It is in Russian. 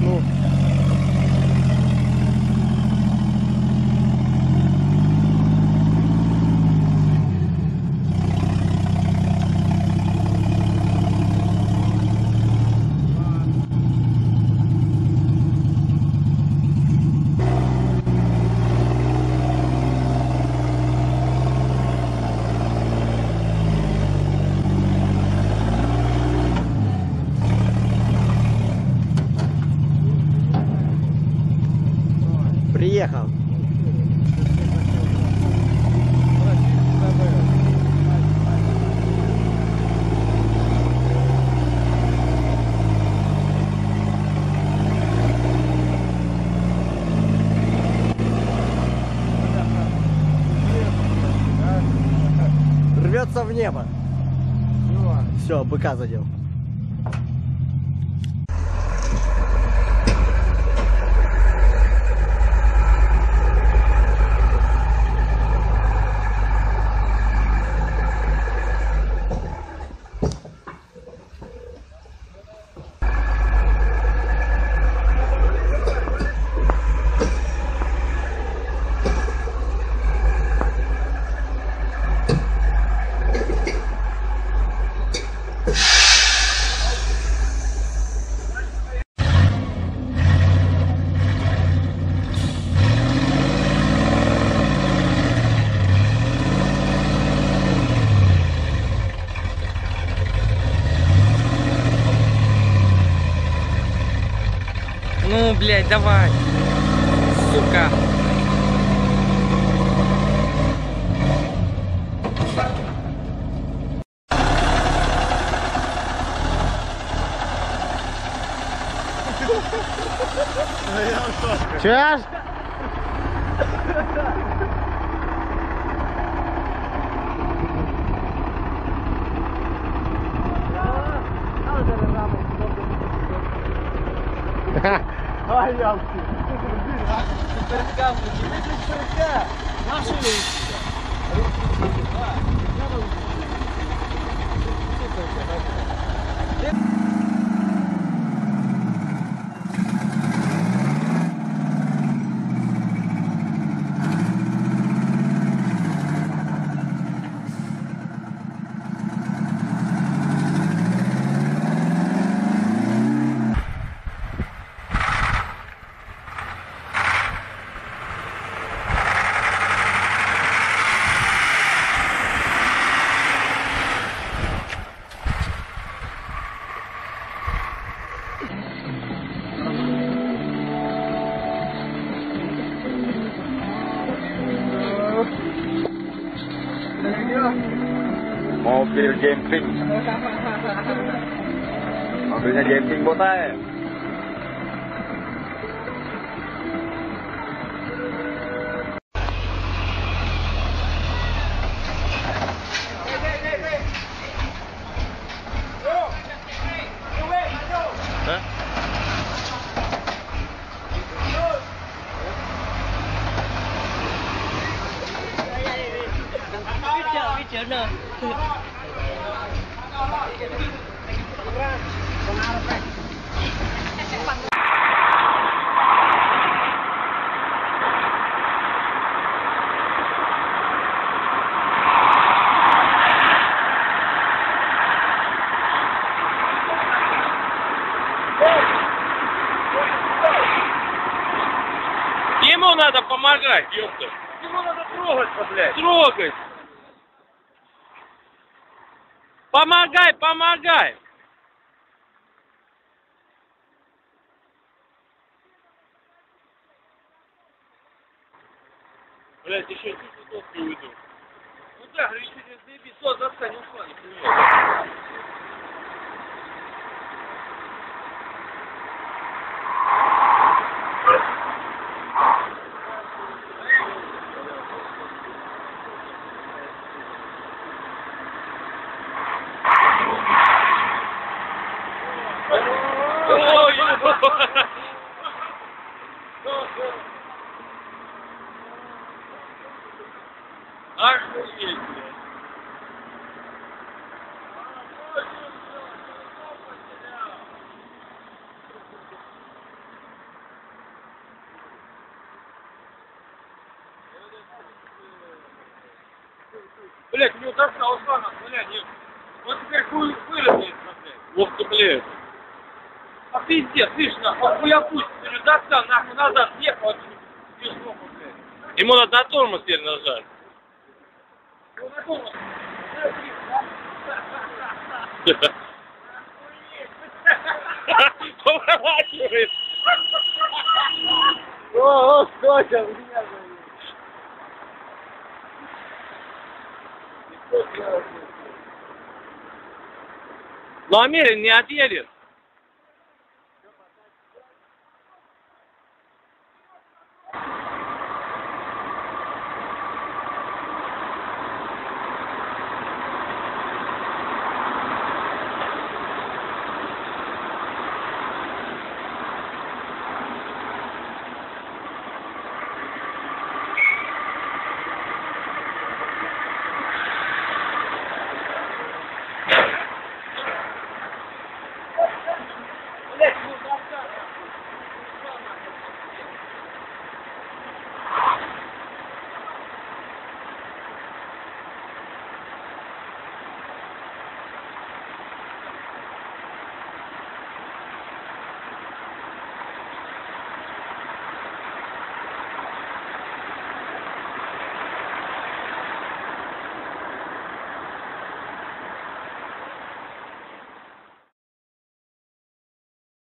Ну. Приехал. Рвется в небо. Все, быка задел. Ну, блядь, давай. Сука. Чаш? Ай, ямки. Mobil camping. Mobilnya camping botai. Ему надо помогать, ёпта. Ему надо трогать, блядь. Трогать. Помогай, помогай. Блять, еще чуть-чуть не уйду. Ну да, говорю, если заебись, то отца не ушла, не понимаю. Охуеть, блядь. Блять, не удастся Алсана, блядь, нет. Вот теперь хуй вылезет, блядь. Вот ты, блядь. А ты где, слышь, нахуй, хуя пусть, не удастся, нахуй назад, ехал, блядь. Ему надо на тормоз теперь нажать. Ну, на ком он? Поворачивает.